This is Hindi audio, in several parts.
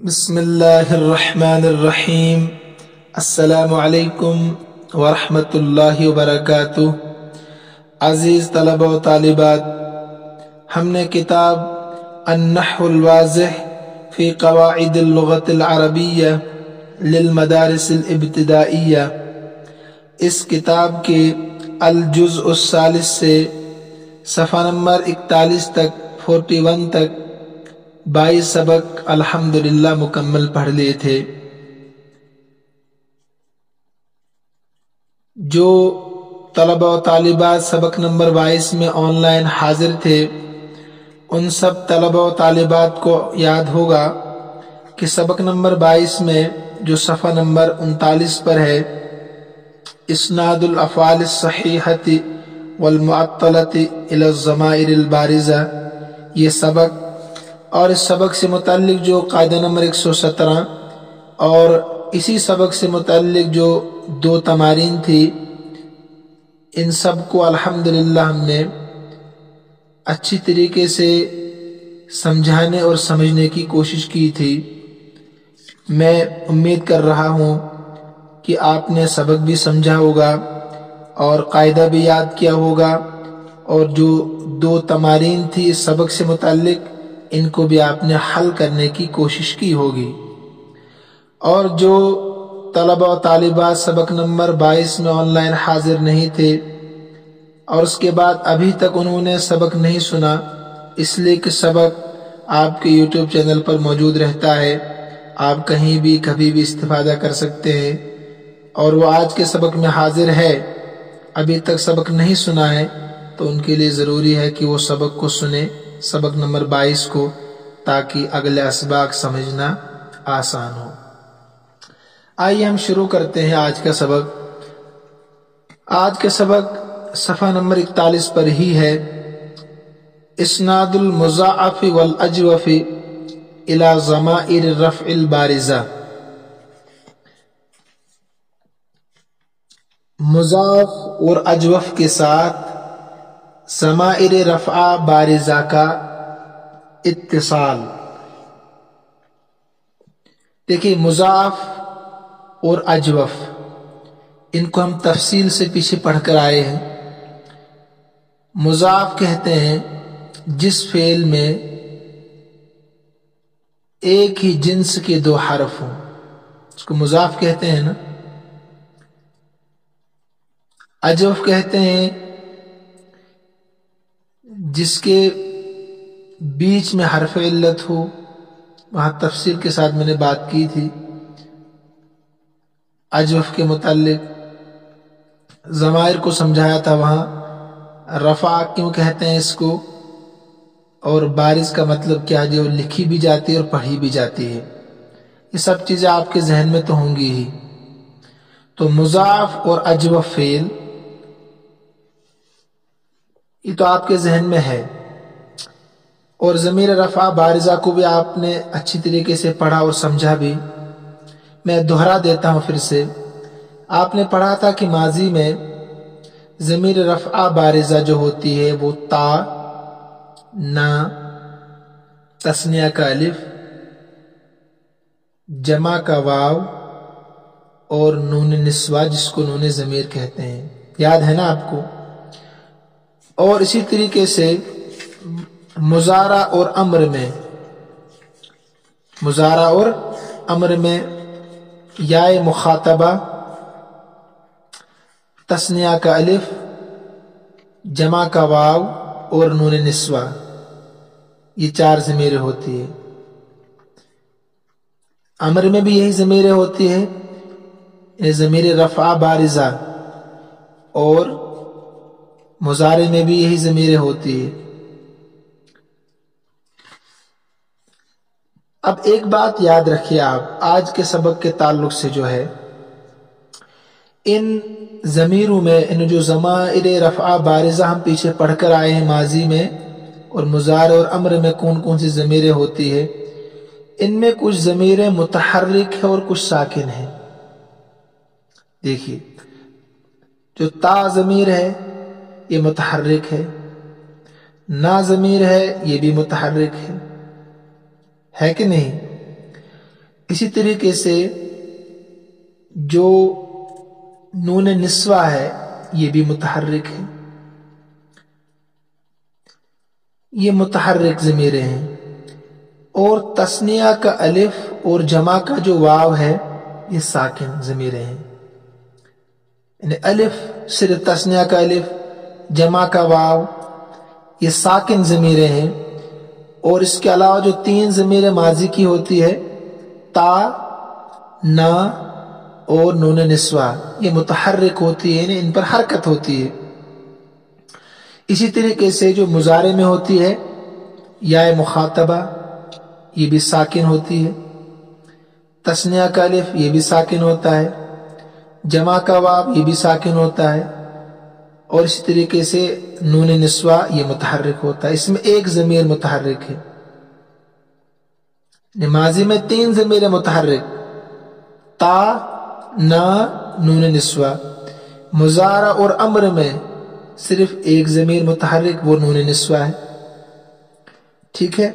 बसमीम असलकम वरहमतुल्लाहि वबरकातुह अज़ीज़ तलब तालिबात हमने किताब अन्नहुलवाज़ह फ़ी कवाइदलगतलरबिया ललमदारसिलब्तदाइया इस किताब के अलजुज़ से सफ़ा नंबर इकतालीस तक फोर्टी वन तक बाईस सबक अल्हम्दुलिल्लाह मुकम्मल पढ़ लिए थे। जो तलबा व तालिबात सबक नंबर बाईस में ऑनलाइन हाजिर थे, उन सब तलबा व तालिबात को याद होगा कि सबक नंबर बाईस में जो सफ़ा नंबर उनतालीस पर है, इसनादुल अफ़ाल सहीहती वलमतलती बारिजा, ये सबक और इस सबक से मुतलिक जो कायदा नंबर 117 और इसी सबक से मुतलिक जो दो तमारीन थी, इन सबको अल्हम्दुलिल्लाह हमने अच्छी तरीके से समझाने और समझने की कोशिश की थी। मैं उम्मीद कर रहा हूँ कि आपने सबक भी समझा होगा और कायदा भी याद किया होगा और जो दो तमारीन थी इस सबक से मुतलिक इनको भी आपने हल करने की कोशिश की होगी। और जो तलबा और तालिबात सबक नंबर 22 में ऑनलाइन हाजिर नहीं थे, और उसके बाद अभी तक उन्होंने सबक नहीं सुना, इसलिए कि सबक आपके यूट्यूब चैनल पर मौजूद रहता है, आप कहीं भी, कभी भी इस्तेफादा कर सकते हैं। और वो आज के सबक में हाजिर है, अभी तक सबक नहीं सुना है तो उनके लिए ज़रूरी है कि वो सबक को सुने। सबक नंबर 22 को, ताकि अगले इसबाक समझना आसान हो। आइए हम शुरू करते हैं आज का सबक। आज का सबक सफ़ा नंबर इकतालीस पर ही है। इसनादुल मुजाफ़ी वल अजवफ़ी इला जमाइर रफ़िल बारिजा। मुजाफ और अजवफ के साथ समाइर रफ़ा बारिजा का इत्तिसाल देखिए मुजाफ और अजवफ इनको हम तफसील से पीछे पढ़कर आए हैं मुजाफ कहते हैं जिस फेल में एक ही जिन्स के दो हरफ हों उसको मुजाफ कहते हैं ना अजवफ कहते हैं जिसके बीच में हरफ इल्लत हो, वहाँ तफसील के साथ मैंने बात की थी। अजवफ के मुतालिक जमायर को समझाया था वहाँ, रफा क्यों कहते हैं इसको? और बारिश का मतलब क्या जो लिखी भी जाती है और पढ़ी भी जाती है। ये सब चीज़ें आपके जहन में तो होंगी ही। तो मुजाफ और अजवफ फेल ये तो आपके जहन में है। और ज़मीर रफ़ा बारिजा को भी आपने अच्छी तरीके से पढ़ा और समझा भी। मैं दोहरा देता हूँ फिर से। आपने पढ़ा था कि माजी में ज़मीर रफ़ा बारिजा जो होती है, वो ता, ना, तस्निया का अलिफ, जमा का वाव और नून निस्वा जिसको नून ज़मीर कहते हैं। याद है ना आपको? और इसी तरीके से मुजारा और अम्र में, मुजारा और अम्र में याय मुखातबा, तस्निया का अलिफ, जमा का वाव और नून निस्वा, ये चार जमीरें होती है। अमर में भी यही जमीरें होती है, ये जमीर रफ़ा बारिजा और मुजारे में भी यही जमीरें होती है। अब एक बात याद रखिए आप, आज के सबक के ताल्लुक से जो है, इन ज़मीरों में, इन जो जमायर रफ़ा बारिजा हम पीछे पढ़कर आए हैं माजी में, और मुजार और अम्र में कौन कौन सी ज़मीरें होती है, इनमें कुछ ज़मीरें मुतहरक है और कुछ साकिन है। देखिए, जो ता ज़मीर है ये मुतहरक है। ना ज़मीर है, ये भी मुतहरक है। है कि नहीं? इसी तरीके से जो नून निस्वा है, ये भी मुतहरक है। ये मुतहरक ज़मीरे हैं। और तस्निया का अलिफ और जमा का जो वाव है, ये साकिन ज़मीरे हैं। अलिफ, सिर्फ़ तस्निया का अलिफ जमा का वाव, ये साकिन ज़मीरे हैं, और इसके अलावा जो तीन ज़मीर माजी की होती है, ता, ना, और नून निस्वा, ये मुतहरक होती है इन पर हरकत होती है। इसी तरीके से जो मुजारे में होती है, या मुखातबा, ये भी साकिन होती है। तस्निया का अलिफ, ये भी साकिन होता है। जमा का वाब ये भी साकिन होता है। और इसी तरीके से नून निस्वा ये मुतहरक होता है। इसमें एक जमीर मुतहरक है। नमाजी में तीन जमीर मुतहरक ता, ना, नून निस्वा। मुजारा और अम्र में सिर्फ़ एक जमीर मुतहरक वो नून निस्वा है। ठीक है?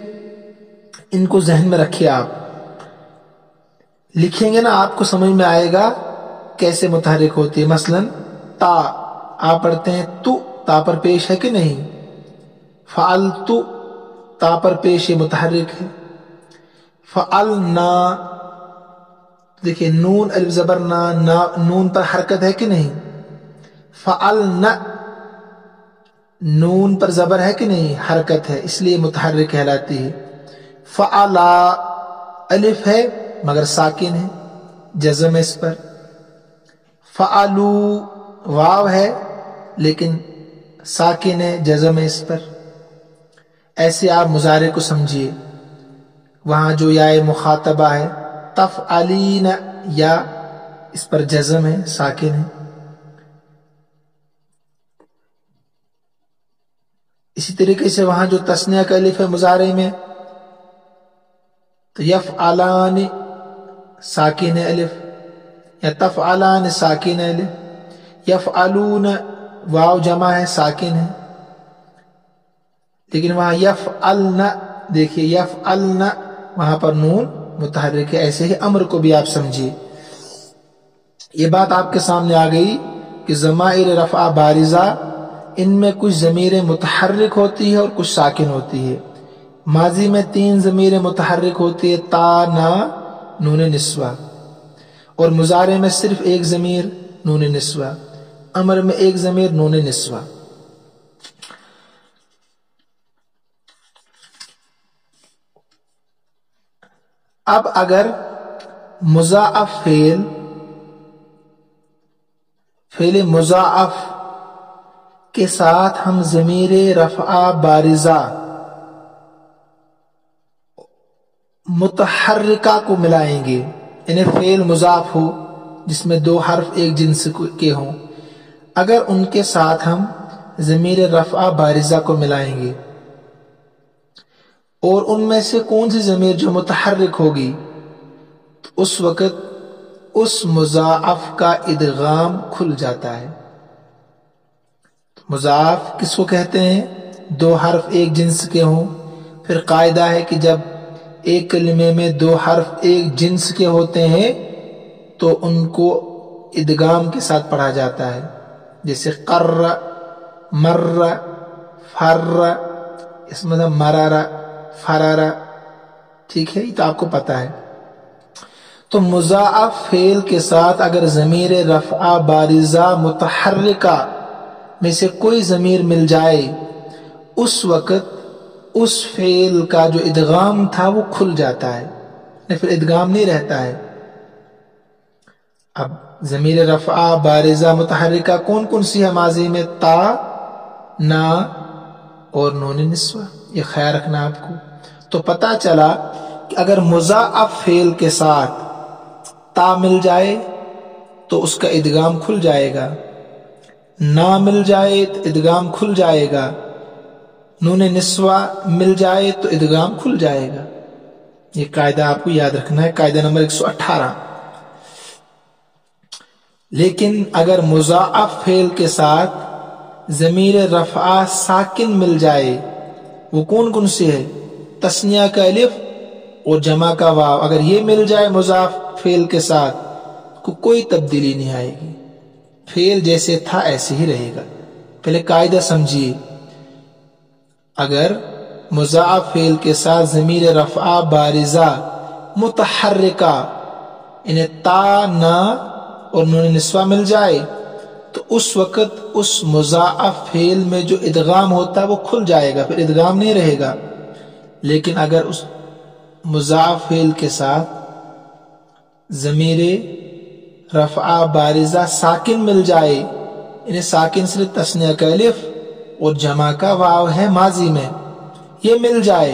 इनको जहन में रखिए आप। लिखेंगे ना, आपको समझ में आएगा कैसे मुतहरक होती है। मसलन, ता। आप पढ़ते हैं, तु ता पर पेश है कि नहीं? फाल तु ता पर पेश मुतहरक है। फ़ाल ना देखिए, नून, अलिफ, जबर, ना ना, नून पर हरकत है कि नहीं? फ़ाल न नून पर जबर है कि नहीं? हरकत है, इसलिए मुतहर कहलाती है। फ़ाला, अलिफ है, मगर साकिन है, जजम है इस पर। फ़ालू, वाव है लेकिन साकिन है जजम है इस पर, ऐसे आप मुजारे को समझिए, वहाँ जो या मुखातबा है तफ अलीन या इस पर जजम है साकिन है। इसी तरीके से वहाँ जो तस्निया का अलिफ है मुजारे में तो यफ आलान साकिन अलिफ या तफ आलान साकिन अलिफ यफ आलून वाव जमा है, साकिन है। लेकिन वहाँ यफ अल न देखिए यफ अल न वहाँ पर नून मुतहर है। ऐसे ही अमर को भी आप समझिए। ये बात आपके सामने आ गई कि जमाइर रफा बारिजा, इनमें कुछ ज़मीरें मुतहरक होती है और कुछ साकिन होती है। माजी में तीन ज़मीरें मुतहरक होती है, ता, ना नून नस्वा और मुजारे में सिर्फ़ एक ज़मीर नून निस्वा अमर में एक ज़मीर नून निस्वा। अब अगर मुजाफ फेल फेल मुजाफ के साथ हम जमीर रफ़ा बारिजा मुतहरिका को मिलाएँगे इन्हें फेल मुजाफ हो, जिसमें दो हर्फ एक जिन्स के हों। अगर उनके साथ हम जमीर रफ़ा बारिजा को मिलाएँगे, और उनमें से कौन सी जमीर जो मुतहरक होगी तो उस वक़्त उस मुजाफ का इदगाम खुल जाता है। मुजाफ किसको कहते हैं? दो हर्फ एक जिन्स के हों। फिर कायदा है कि जब एक कलमे में दो हर्फ एक जिन्स के होते हैं तो उनको इदगाम के साथ पढ़ा जाता है। जैसे कर्र, मर्र, फर्र, इसमें मतलब मरारा, फरारा, ठीक है, ये तो आपको पता है। तो मुजाफ फेल के साथ अगर जमीर रफ़ा बारिजा मुतहरका में से कोई ज़मीर मिल जाए, उस वक़्त, उस फेल का जो इदगाम था, वो खुल जाता है। फिर इदगाम नहीं रहता है। अब ज़मीर रफ़ा, बारिजा, मुतहरिका कौन कौन सी है माजी में? ता, ना, और नोन निस्वा। ये ख्याल रखना आपको। तो पता चला कि अगर मुजाफ फेल के साथ ता मिल जाए तो उसका इदगाम खुल जाएगा। ना मिल जाए तो इदगाम खुल जाएगा। नून निस्वा मिल जाए तो इदगाम खुल जाएगा। ये कायदा आपको याद रखना है। कायदा नंबर 118 लेकिन अगर मुजाफ फेल के साथ जमीर रफा साकिन मिल जाए, वो कौन कौन से है? तस्निया का अलिफ और जमा का वाव। अगर ये मिल जाए मुजाफ फेल के साथ, को कोई तब्दीली नहीं आएगी। फेल जैसे था ऐसे ही रहेगा। पहले कायदा समझिए। अगर मुजाफ फेल के साथ जमीर रफा बारिजा मुतहरिका इन्हें ता ना और नून निस्वा मिल जाए तो उस वक्त उस मुजाफ फेल में जो इदगाम होता है वो खुल जाएगा, फिर इदगाम नहीं रहेगा। लेकिन अगर उस मुजाफ फेल के साथ जमीर रफ़ा बारिजा साकिन मिल जाए, इन्हें साकिन से तस्निया का अलिफ और जमा का वाव है माजी में, ये मिल जाए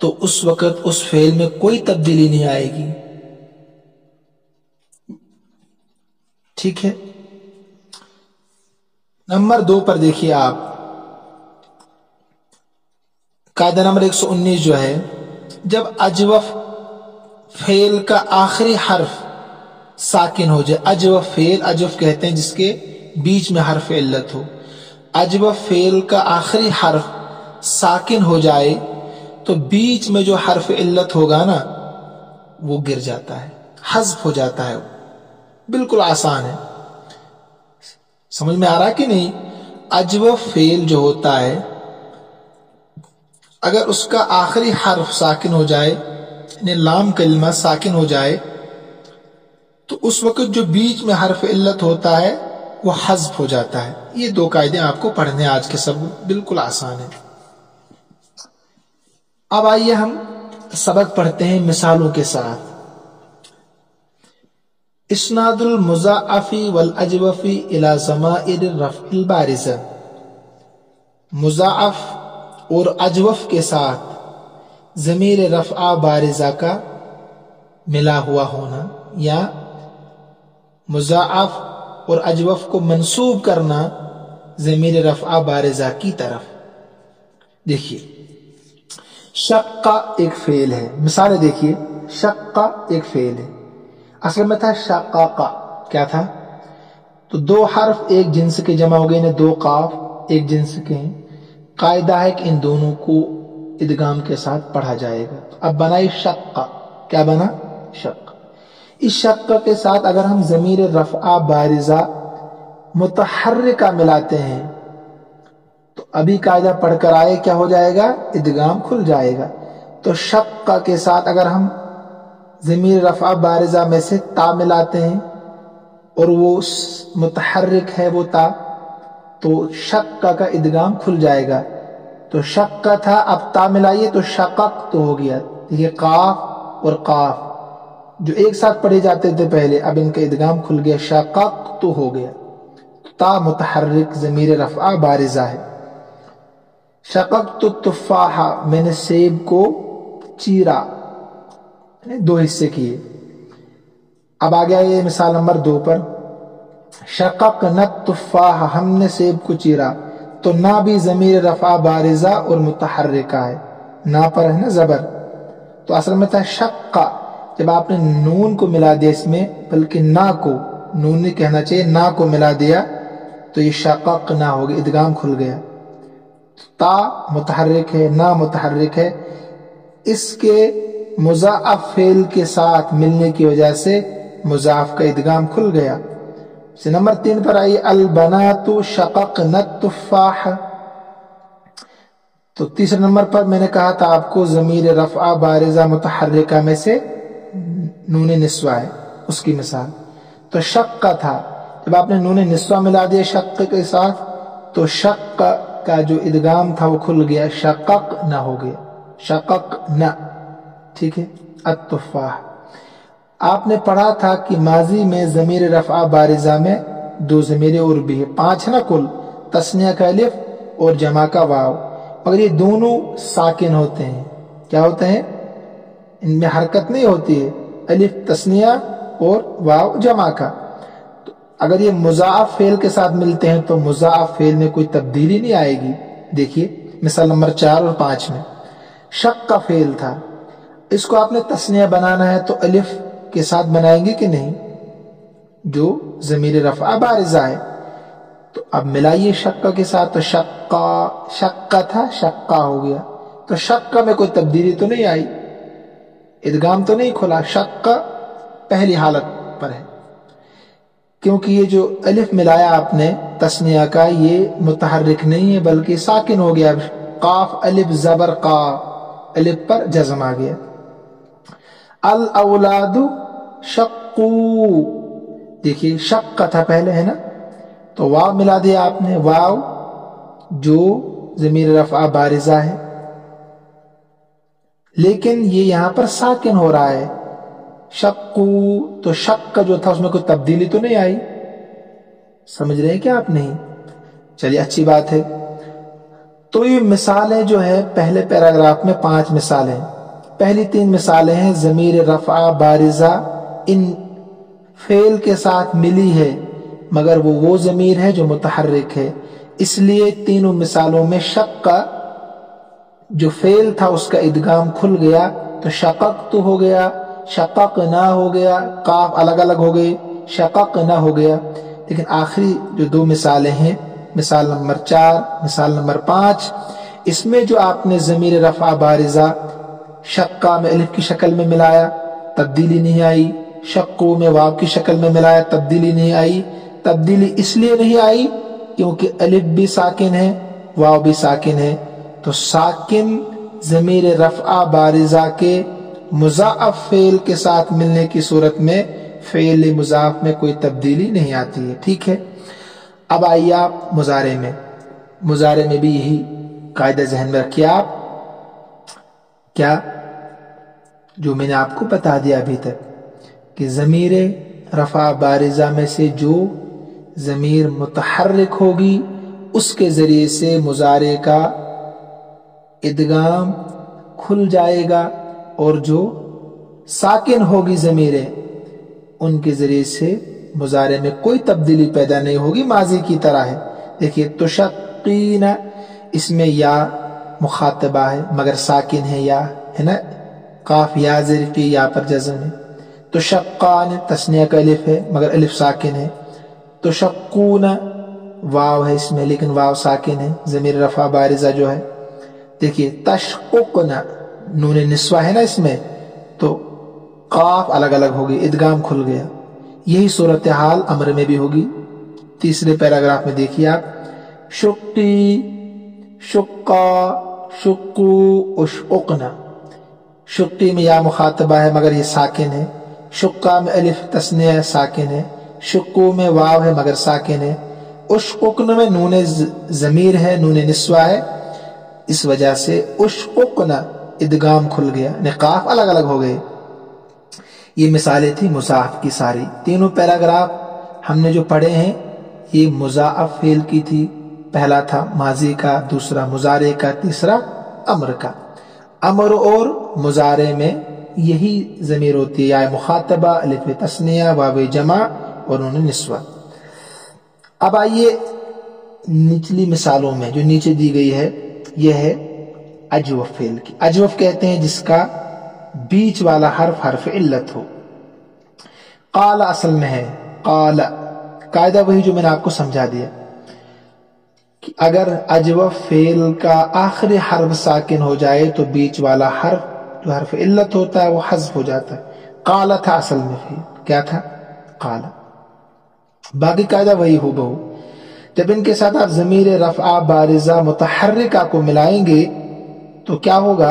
तो उस वक्त उस फेल में कोई तब्दीली नहीं आएगी। ठीक है? नंबर दो पर देखिए आप। कायदा नंबर 119 जो है, जब अजवफ फेल का आखिरी हर्फ साकिन हो जाए, अजवफ फेल, अजवफ कहते हैं जिसके बीच में हर्फ इल्लत हो, अजवफ फेल का आखिरी हर्फ साकिन हो जाए तो बीच में जो हर्फ इल्लत होगा ना, वो गिर जाता है हजफ हो जाता है। बिल्कुल आसान है। समझ में आ रहा कि नहीं? अजव फेल जो होता है, अगर उसका आखिरी हर्फ साकिन हो जाए लाम कलमा साकिन हो जाए तो उस वक्त जो बीच में हर्फ इल्लत होता है, वो हजफ हो जाता है। ये दो कायदे आपको पढ़ने आज के सब, बिल्कुल आसान है। अब आइए हम सबक पढ़ते हैं मिसालों के साथ। इसनादुल मुजाफी वल अजवफी इला रफिल बारिजा मुजाफ और अजवफ के साथ जमीर रफ़ा बारिजा का मिला हुआ होना या मुजाफ और अजवफ को मंसूब करना जमीर रफ़ा बारिजा की तरफ़ देखिए शक का एक फेल है मिसाल देखिए शक का एक फेल है असल में था शक्का। क्या था? तो दो हर्फ एक जिन्स के जमा हो गए ना दो काफ एक जिन्स के। कायदा है कि इन दोनों को इदगाम के साथ पढ़ा जाएगा। तो अब बनाई शक का क्या बना? शक इस शक के साथ अगर हम जमीर रफ़ा बारिजा मुतहर मिलाते हैं तो अभी कायदा पढ़कर आए, क्या हो जाएगा? इदगाम खुल जाएगा। तो शक के साथ अगर हम जमीर रफ़ा बारिजा में से ता मिलाते हैं और वो मुतहरक है वो ता तो शक का इदगाम खुल जाएगा। तो शक का था, अब ता मिलाइए तो शकक तो हो गया। देखिए, काफ और काफ, जो एक साथ पढ़े जाते थे पहले, अब इनका इदगाम खुल गया, शकक तो हो गया। ता मुतहरक जमीर रफ़ा बारिजा है। शकक तो तुफाहा, मैंने सेब को चीरा दो हिस्से किए। अब आ गया ये मिसाल नंबर दो पर। शकक न तुफाह हमने सेब को चीरा। तो ना भी जमीर रफा बारिजा और मुतहरिका है। ना पर है ना जबर। तो असल में था शक्का जब आपने नून को मिला दिया इसमें, बल्कि ना को, नून नहीं कहना चाहिए, ना को मिला दिया तो ये शकक ना हो गया, इदगाम खुल गया। ता मुतहरिक है, ना मुतहरिक है। इसके मुजाफ फेल के साथ मिलने की वजह से मुजाफ का इदगाम खुल गया। नंबर तीन पर आई अल बना तो शक न तो तीसरे नंबर पर मैंने कहा था, आपको जमीर रफ़ा बारिजा मुतहरिका में से नून निस्वा है, उसकी मिसाल। तो शक का था। जब आपने नून निस्वा मिला दिया शक के साथ तो शक का जो इदगाम था वो खुल गया, शकक न हो गया, शकक न। ठीक है? अतुफाह आपने पढ़ा था कि माजी में जमीर रफ़ा बारिजा में दो जमीर उर्बी है। पाँच है ना कुल, तस्निया का अलिफ और जमा का वाव। मगर ये दोनों साकिन होते हैं। क्या होते हैं? इनमें हरकत नहीं होती है। अलिफ तस्निया और वाव जमा का। तो अगर ये मुजाफ फेल के साथ मिलते हैं तो मुजाफ फेल में कोई तब्दीली नहीं आएगी। देखिए, मिसाल नंबर चार और पाँच में। शक का फेल था। इसको आपने तस्निया बनाना है तो अलिफ के साथ बनाएँगे कि नहीं? जो जमीर रफा बारिजा है। तो अब मिलाइए शक्का के साथ तो शक्का शक्का था, शक्का हो गया। तो शक्का में कोई तब्दीली तो नहीं आई? ईदगाम तो नहीं खुला? शक्का पहली हालत पर है। क्योंकि ये जो अलिफ मिलाया आपने, तस्निया का, ये मुतहरिक नहीं है, बल्कि साकिन हो गया। काफ, अलिफ, जबर का, अलिफ पर जज्म आ गया। अल औलादु शक्कू। देखिए, शक का था पहले, है ना? तो वाव मिला दिया आपने, वाव, जो जमीर रफा बारिजा है। लेकिन ये यहाँ पर साकिन हो रहा है। शक्कू तो शक का जो था, उसमें कोई तब्दीली तो नहीं आई? समझ रहे हैं क्या आप? नहीं। चलिए, अच्छी बात है। तो ये मिसालें जो है, पहले पैराग्राफ में पाँच मिसालें। पहली तीन मिसालें हैं, जमीर रफा बारिजा, इन फेल के साथ मिली है, मगर वो वो जमीर है जो मुतहरक है। इसलिए तीनों मिसालों में शक का, जो फेल था उसका इदगाम खुल गया तो शकक तो हो गया, शकक ना हो गया, काफ अलग अलग हो गई शकक ना हो गया। लेकिन आखिरी जो दो मिसालें हैं, मिसाल नंबर चार, मिसाल नंबर पाँच, इसमें जो आपने जमीर रफा बारिजा शक्का में अलिफ की शक्ल में मिलाया, तब्दीली नहीं आई। शक्को में वाव की शक्ल में मिलाया, तब्दीली नहीं आई। तब्दीली इसलिए नहीं आई क्योंकि अलिफ भी साकिन है, वाव भी साकिन है। तो साकिन जमीर रफा बारिजा के मुजाफ फेल के साथ मिलने की सूरत में, फेल मुजाफ में कोई तब्दीली नहीं आती है, ठीक है? अब आइए आप मुजारे में। मुजारे में भी यही कायदा जहन में रखिए आप। क्या? जो मैंने आपको बता दिया अभी तक, कि ज़मीर रफ़ा बारिजा में से जो ज़मीर मुतहरक होगी, उसके ज़रिए से मुजारे का इदगाम खुल जाएगा और जो साकिन होगी ज़मीरें, उनके ज़रिए से मुजारे में कोई तब्दीली पैदा नहीं होगी। माजी की तरह है। देखिए, तुशक्कीन इसमें या मुखातबा है, मगर साकिन है या, है ना? काफ या की या पर जजम है। तो शक्कान तस्निया का अलिफ है, मगर अलिफ साकिन है। तो शक्कून वाव है इसमें, लेकिन वाव साकिन है। जमीर रफा बारिजा जो है। देखिए, तशकुकना नून निस्वा है ना इसमें तो काफ अलग अलग होगी इदगाम खुल गया। यही सूरत हाल अमर में भी होगी। तीसरे पैराग्राफ में देखिए आप। शुक्की, शुक्का शुक्कू उशना शुक्की में या मुखातबा है, मगर ये साकिन है। शुक्का में अलिफ तस्ने साकिन है। शुक्कू में वाव है, मगर साकिन है। उशकुकन में नून जमीर है, नून निस्वा है। इस वजह से उशकुकन इदगाम खुल गया, निकाफ अलग अलग हो गए। ये मिसालें थी मुसाफ की सारी। तीनों पैराग्राफ हमने जो पढ़े हैं, ये मुजाफ फेल की थी। पहला था माजी का, दूसरा मुजारे का, तीसरा अमर का। अमर और मुजारे में यही जमीर होती है। या मुखातबा अलिफ तस्निया वाव जमा और उन्होंने निस्वा अब आइए निचली मिसालों में जो नीचे दी गई है, यह है अजवफ फेल की। अजवफ कहते हैं जिसका बीच वाला हर्फ हर्फ इल्लत हो। काला असल में है, काला। कायदा वही जो मैंने आपको समझा दिया। अगर अजवफ फेल का आखिरी हर्फ साकिन हो जाए तो बीच वाला हर्फ, जो हरफ इल्लत होता है, वो हजफ हो जाता है। काला था असल में फिर। क्या था? काला। बाकी कायदा वही हो बहु जब इनके साथ आप जमीर रफा बारिजा मुतहरिका को मिलाएँगे तो क्या होगा?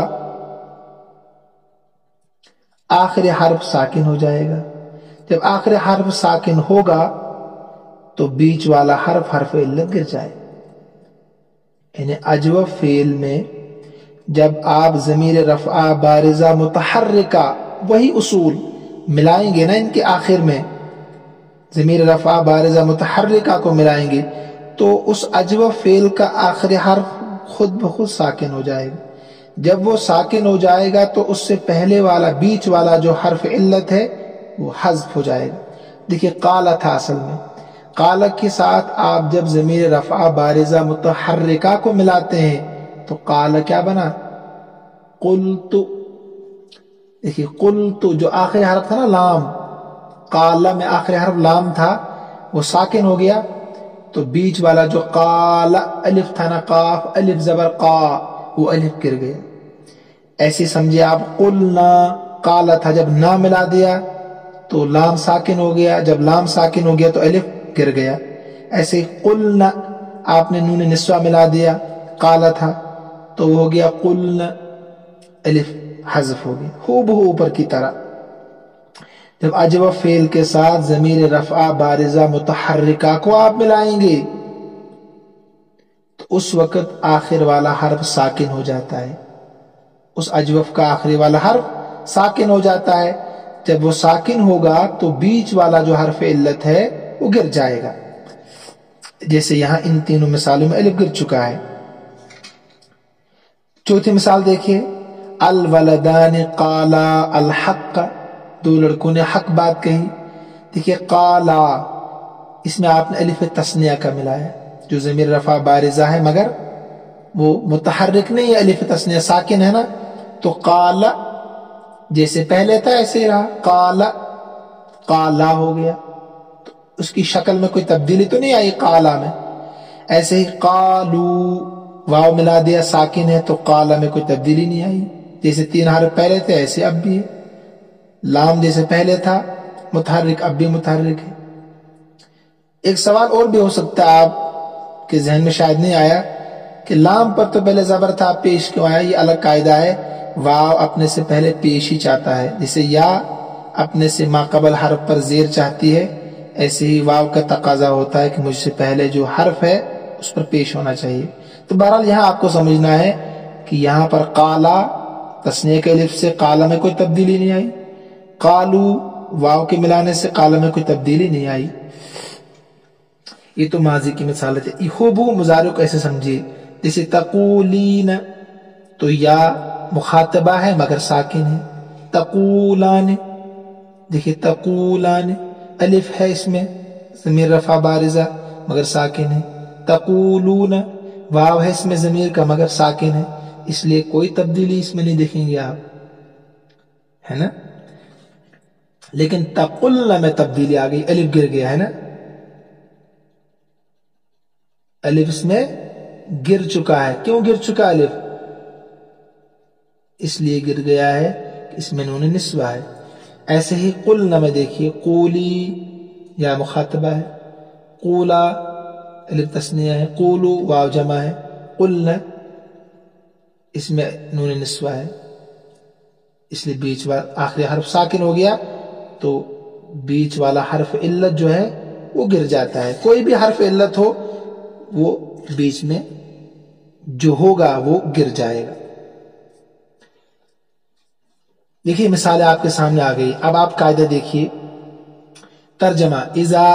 आखिर हर्फ साकिन हो जाएगा। जब आखिर हर्फ साकिन होगा तो बीच वाला हर्फ हर्फ इल्लत गिर जाए यानी अजव फेल में जब आप ज़मीर रफ़ा बारिजा मुतहरिका वही उसूल मिलाएँगे ना इनके आखिर में ज़मीर रफ़ा बारिजा मुतहरिका को मिलाएँगे तो उस अजव फेल का आखिर हर्फ खुद ब खुद साकिन हो जाएगा। जब वो साकिन हो जाएगा तो उससे पहले वाला, बीच वाला जो हर्फ इल्लत है, वो हजफ हो जाएगा। देखिए, काला था असल में। काला के साथ आप जब ज़मीर रफ़ा, बारिजा मुतहरिका को मिलाते हैं तो काल क्या बना? कुल तो देखिए कुल तो जो आखिरी हरफ था ना, लाम, काला में आखिरी हरफ लाम था, वो साकिन हो गया। तो बीच वाला जो काला, अलिफ था ना, काफ, अलिफ जबर का, वो अलिफ गिर गया। ऐसे समझे आप कुल ना काला था जब ना मिला दिया तो लाम साकिन हो गया। जब लाम साकिन हो गया तो अलिफ गिर गया। ऐसे कुल आपने नून निस्वा मिला दिया, काला था तो हो गया कुल अलिफ, हजफ हो खूब हो ऊपर की तरह। जब अजब फेल के साथ जमीर रफा, बारिजा मुतहरिका को आप मिलाएँगे तो उस वक्त आखिर वाला हर्फ साकिन हो जाता है। उस अजवफ का आखिरी वाला हर्फ साकिन हो जाता है। जब वो साकिन होगा तो बीच वाला जो हर्फ इल्लत है वो गिर जाएगा। जैसे यहाँ इन तीनों मिसालों में अलिफ गिर चुका है। चौथी मिसाल देखिए, अल वलदान काला अल हक। दो लड़कों ने हक बात कही। देखिए, काला, इसमें आपने अलिफ तस्निया का मिलाया जो जमीर रफा बारिजा है, मगर वो मुतहरक नहीं है, अलिफ तस्निया साकिन है ना? तो काला, जैसे पहले था, ऐसे रहा। काला काला हो गया। उसकी शक्ल में कोई तब्दीली तो नहीं आई काला में? ऐसे ही कालू, वाव मिला दिया, साकिन है तो काला में कोई तब्दीली नहीं आई। जैसे तीन हार पहले थे, ऐसे अब भी है। लाम जैसे पहले था मुतहरिक अब भी मुतहरिक है। एक सवाल और भी हो सकता है आप के जहन में शायद नहीं आया कि लाम पर तो पहले जबर था पेश क्यों आया? ये अलग कायदा है। वाव अपने से पहले पेश ही चाहता है। जैसे या अपने से माकबल हर्फ पर जेर चाहती है ऐसे ही वाव का तकाजा होता है कि मुझसे पहले जो हर्फ है, उस पर पेश होना चाहिए। तो बहरहाल यहाँ आपको समझना है कि यहाँ पर काला, तस्ने के लिफ से काला में कोई तब्दीली नहीं आई। कालू, वाव के मिलाने से काला में कोई तब्दीली नहीं आई। ये तो माजी की मिसाल है। इहबू मुजारो को ऐसे समझिए। जैसे तकूलीन तो या मुखातबा है मगर साकिन है। तकूलान, देखिए तकूलान। अलिफ है इसमें जमीर रफा बारिजा, मगर साकिन है। तकूलून, वाव है इसमें जमीर का, मगर साकिन है। इसलिए कोई तब्दीली इसमें नहीं देखेंगे आप। है ना? लेकिन तकुल्ला में तब्दीली आ गई, अलिफ गिर गया, है ना? अलिफ इसमें गिर चुका है। क्यों गिर चुका अलिफ? इसलिए गिर गया है इसमें नून निस्वा है। ऐसे ही कुल में देखिए, कूली या मुखातबा है, कूला, अलिफ तस्निया है, कूलू, वाव जमा है, कुल इसमें नून निस्वा है। इसलिए बीच बार आखिरी हर्फ साकिन हो गया तो बीच वाला हर्फ इल्लत जो है, वो गिर जाता है। कोई भी हर्फ इल्लत हो, वो बीच में जो होगा, वो गिर जाएगा। देखिए, मिसालें आपके सामने आ गई। अब आप कायदा देखिए। तर्जमा, इजा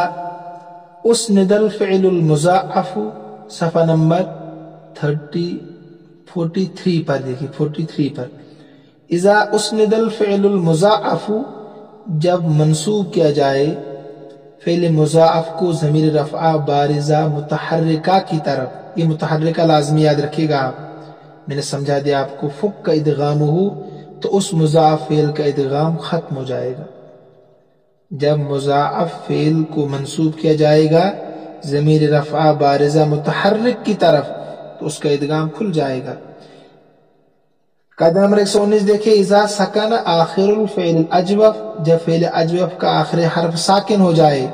उस निदल फ़िलमुज़ाफ़ु सफ़ा नंबर थर्टी, फोर्टी थ्री पर देखिए, फोर्टी थ्री पर। इजा उस निदल फ़िलमुज़ाफ़ु जब मंसूब किया जाए, फ़ेल मुजाफ को ज़मीर रफ़ा बारिजा मुतहरिका की तरफ़। ये मुतहरिका लाजमी याद रखिएगा आप। मैंने समझा दिया आपको फ़ुक का इदगाम तो उस मुजाफ फेल का इदगाम ख़त्म हो जाएगा। जब मुजाफ फेल को मंसूब किया जाएगा ज़मीर रफ़ा बारिजा मुतहरक की तरफ़ तो उसका इदगाम खुल जाएगा। कायदा नंबर एक सौ उन्नीस देखिए, इजा सकन आखिर फेल अजवफ, जब फेल अजवफ का आखिर हर्फ साकिन हो जाए।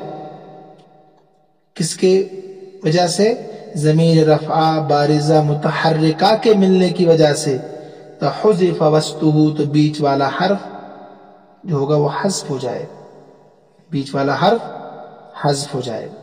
किसके वजह से? ज़मीन रफ़ा बारिजा मुतहरिका के मिलने की वजह से। तो वस्तु तो बीच वाला हर्फ जो होगा वो हजफ हो जाए। बीच वाला हर्फ हजफ हो जाएगा